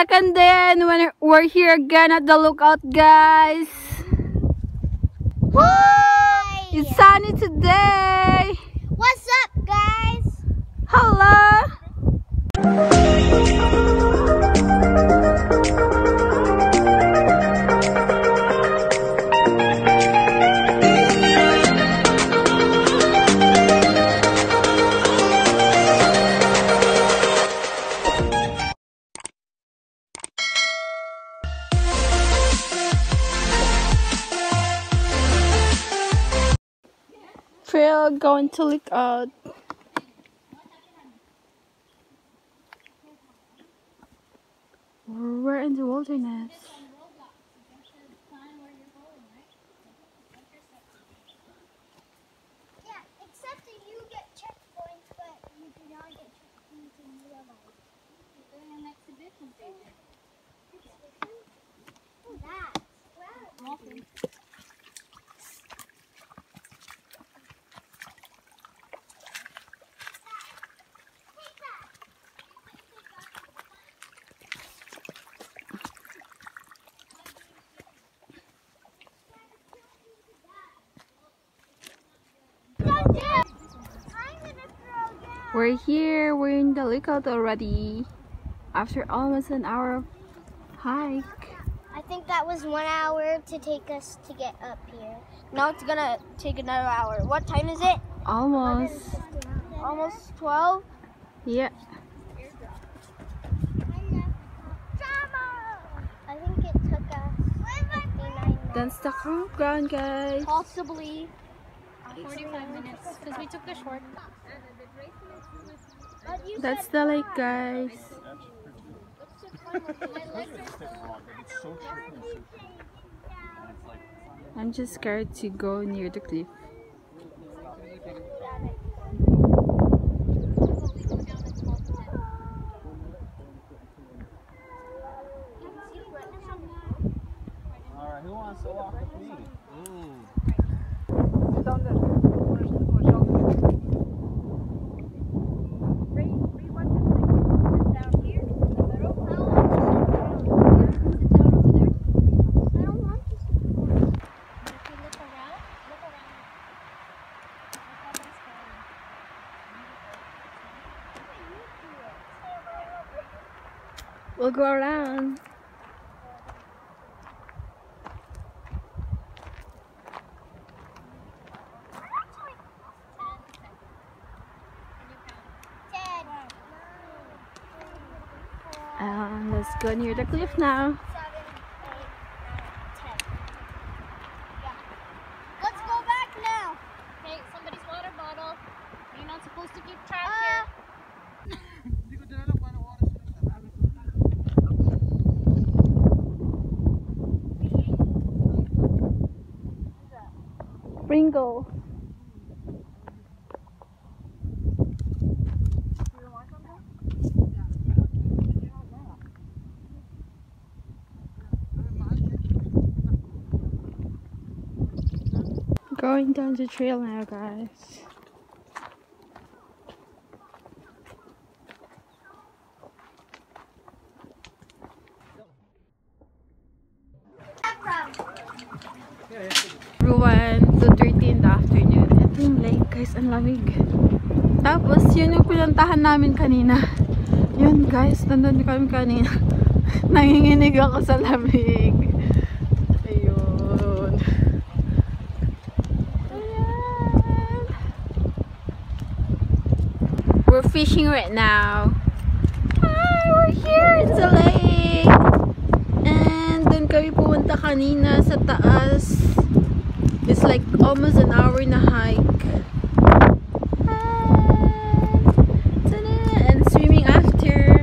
Second day and when we're here again at the lookout guys. Hi! It's sunny today. What's up, guys? Hello. Trail going to look out. Uh, We're in the wilderness. That you get checkpoints, but you do not get checkpoints in real life. Doing an exhibition paper. Oh, that. Wow. Take that. I'm gonna throw down. We're here. We're in the lookout already. After almost an hour of hike. I think that was one hour to take us to get up here. Now it's gonna take another hour. What time is it? Almost. Almost 12? Yeah. I think it took us That's the campground, guys. Possibly 45 minutes because we took the short. But you That's the lake, guys. I'm just scared to go near the cliff. Alright, who wants to walk with me? Mm. We'll go around. Um, let's go near the cliff now. Let's go back now. Hey, somebody's water bottle. You're not supposed to keep trash Uh, here. Pringle. Going down the trail now, guys. Everyone, 2.30 in the afternoon. Ito yung lake, guys. Ang lamig. Tapos, yun yung pinuntahan namin kanina. Yun, guys. Nandun kami kanina. Nanginginig ako sa lamig. Ayun. Ayan. We're fishing right now. Hi, we're here in the lake. And doon kami pumunta kanina sa taas. Like almost an hour in a hike. Tada! And swimming after.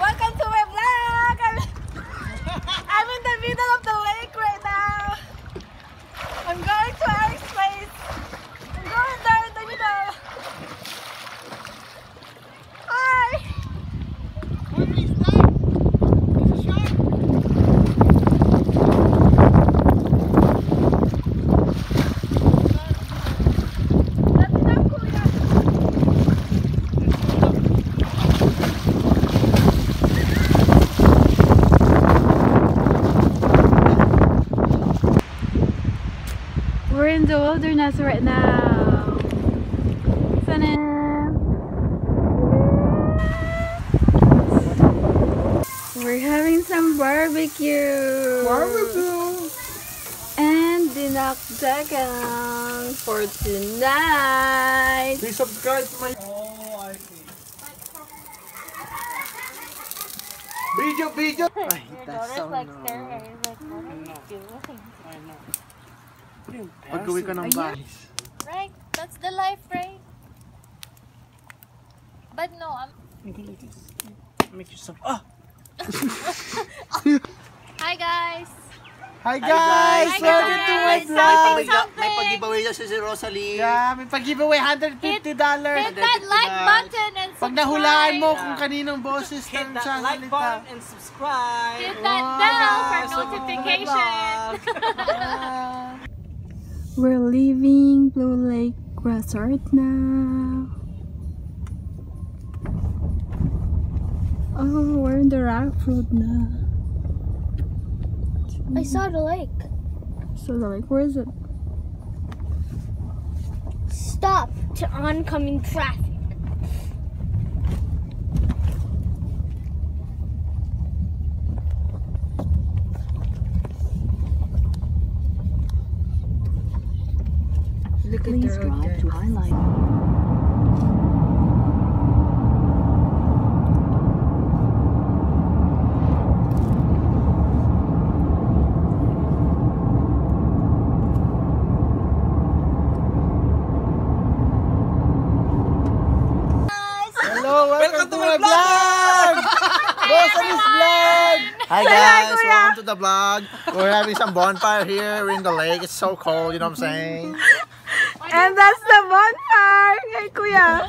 Welcome to my vlog! I'm, I'm in the middle of the lake right now. I'm going to Eric's place. I'm going there in the middle. Hi! The wilderness right now. We're having some barbecue. Barbecue! And dinakdagang for tonight. Please subscribe to my... Oh, I see. Video, video! Ay, that's like staring at you like, what are you doing? Pag-uwi ka ng bahay. Right? That's the life, right? But no, I'm. Make you some... Ah! Hi guys. Hi guys! Hi, Welcome to my guys. vlog! May pag-giveaway daw si si Rosalie. Yeah, may pag-giveaway $150. Hit that like button and subscribe. Pag nahulaan mo kung kaninong boses Hit ng that channel like ito. button and subscribe. Hit that bell for So, notification. We're leaving Blue Lake Resort now. Oh, we're in the rock road now. I saw the lake. So the lake, where is it? Stop to oncoming traffic. Look Please drive to highlight. Hello, welcome, to, my vlog! Hi guys, welcome to the vlog. We're having some bonfire here. We're in the lake. It's so cold, you know what I'm saying? And that's the bonfire! Hey, Kuya!